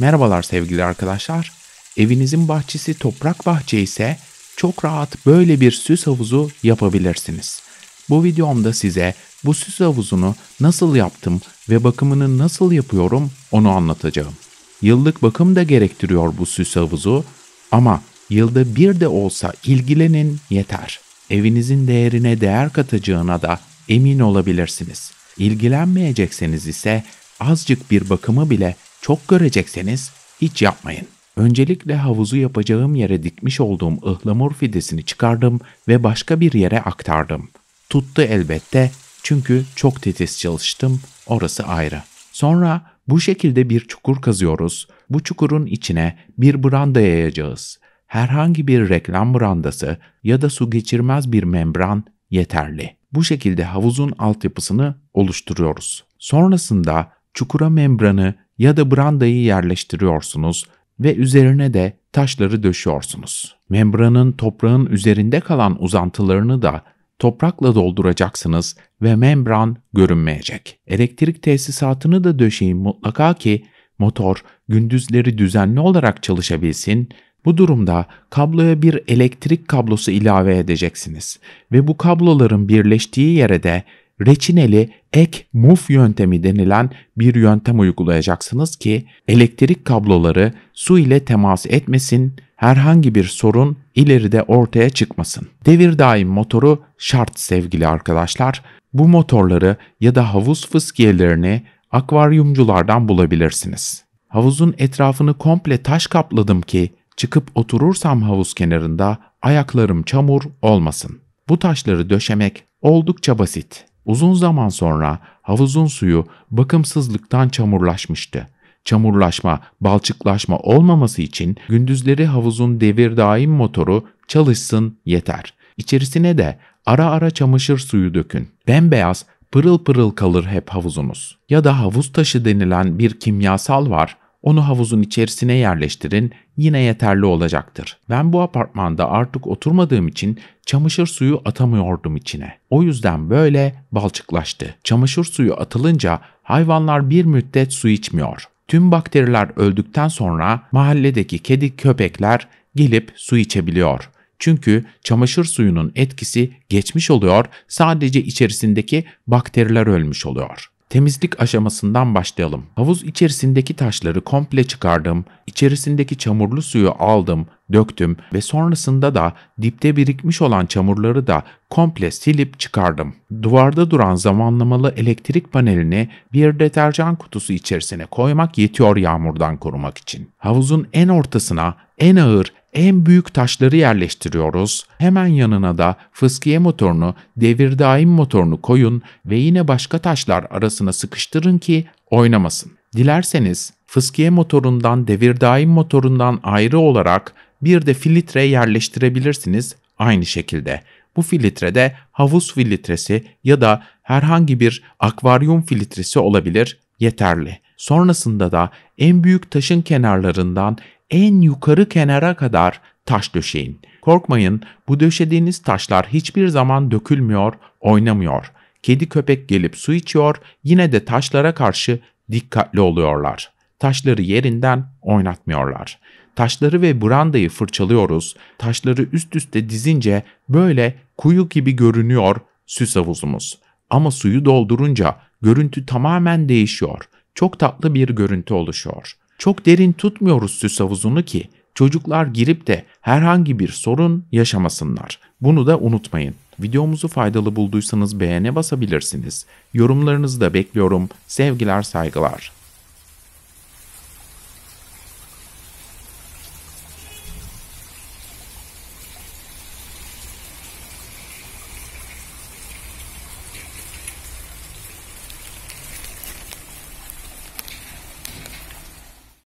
Merhabalar sevgili arkadaşlar. Evinizin bahçesi toprak bahçe ise çok rahat böyle bir süs havuzu yapabilirsiniz. Bu videomda size bu süs havuzunu nasıl yaptım ve bakımını nasıl yapıyorum onu anlatacağım. Yıllık bakım da gerektiriyor bu süs havuzu ama yılda bir de olsa ilgilenin yeter. Evinizin değerine değer katacağına da emin olabilirsiniz. İlgilenmeyecekseniz ise azıcık bir bakımı bile çok görecekseniz hiç yapmayın. Öncelikle havuzu yapacağım yere dikmiş olduğum ıhlamur fidesini çıkardım ve başka bir yere aktardım. Tuttu elbette çünkü çok titiz çalıştım, orası ayrı. Sonra bu şekilde bir çukur kazıyoruz. Bu çukurun içine bir branda yayacağız. Herhangi bir reklam brandası ya da su geçirmez bir membran yeterli. Bu şekilde havuzun altyapısını oluşturuyoruz. Sonrasında çukura membranı ya da brandayı yerleştiriyorsunuz ve üzerine de taşları döşüyorsunuz. Membranın toprağın üzerinde kalan uzantılarını da toprakla dolduracaksınız ve membran görünmeyecek. Elektrik tesisatını da döşeyin mutlaka ki motor gündüzleri düzenli olarak çalışabilsin. Bu durumda kabloya bir elektrik kablosu ilave edeceksiniz ve bu kabloların birleştiği yere de reçineli ek muf yöntemi denilen bir yöntem uygulayacaksınız ki elektrik kabloları su ile temas etmesin, herhangi bir sorun ileride ortaya çıkmasın. Devir daim motoru şart sevgili arkadaşlar. Bu motorları ya da havuz fıskiyelerini akvaryumculardan bulabilirsiniz. Havuzun etrafını komple taş kapladım ki çıkıp oturursam havuz kenarında ayaklarım çamur olmasın. Bu taşları döşemek oldukça basit. Uzun zaman sonra havuzun suyu bakımsızlıktan çamurlaşmıştı. Çamurlaşma, balçıklaşma olmaması için gündüzleri havuzun devir daim motoru çalışsın yeter. İçerisine de ara ara çamaşır suyu dökün. Bembeyaz, pırıl pırıl kalır hep havuzunuz. Ya da havuz taşı denilen bir kimyasal var. Onu havuzun içerisine yerleştirin yine yeterli olacaktır. Ben bu apartmanda artık oturmadığım için çamaşır suyu atamıyordum içine. O yüzden böyle balçıklaştı. Çamaşır suyu atılınca hayvanlar bir müddet su içmiyor. Tüm bakteriler öldükten sonra mahalledeki kedi köpekler gelip su içebiliyor. Çünkü çamaşır suyunun etkisi geçmiş oluyor, sadece içerisindeki bakteriler ölmüş oluyor. Temizlik aşamasından başlayalım. Havuz içerisindeki taşları komple çıkardım, içerisindeki çamurlu suyu aldım, döktüm ve sonrasında da dipte birikmiş olan çamurları da komple silip çıkardım. Duvarda duran zamanlamalı elektrik panelini bir deterjan kutusu içerisine koymak yetiyor yağmurdan korumak için. Havuzun en ortasına en ağır, en büyük taşları yerleştiriyoruz. Hemen yanına da fıskiye motorunu, devir daim motorunu koyun ve yine başka taşlar arasına sıkıştırın ki oynamasın. Dilerseniz fıskiye motorundan, devir daim motorundan ayrı olarak bir de filtre yerleştirebilirsiniz aynı şekilde. Bu filtrede havuz filtresi ya da herhangi bir akvaryum filtresi olabilir yeterli. Sonrasında da en büyük taşın kenarlarından en yukarı kenara kadar taş döşeyin. Korkmayın bu döşediğiniz taşlar hiçbir zaman dökülmüyor, oynamıyor. Kedi köpek gelip su içiyor yine de taşlara karşı dikkatli oluyorlar. Taşları yerinden oynatmıyorlar. Taşları ve brandayı fırçalıyoruz. Taşları üst üste dizince böyle kuyu gibi görünüyor süs havuzumuz. Ama suyu doldurunca görüntü tamamen değişiyor. Çok tatlı bir görüntü oluşuyor. Çok derin tutmuyoruz süs havuzunu ki çocuklar girip de herhangi bir sorun yaşamasınlar. Bunu da unutmayın. Videomuzu faydalı bulduysanız beğene basabilirsiniz. Yorumlarınızı da bekliyorum. Sevgiler, saygılar.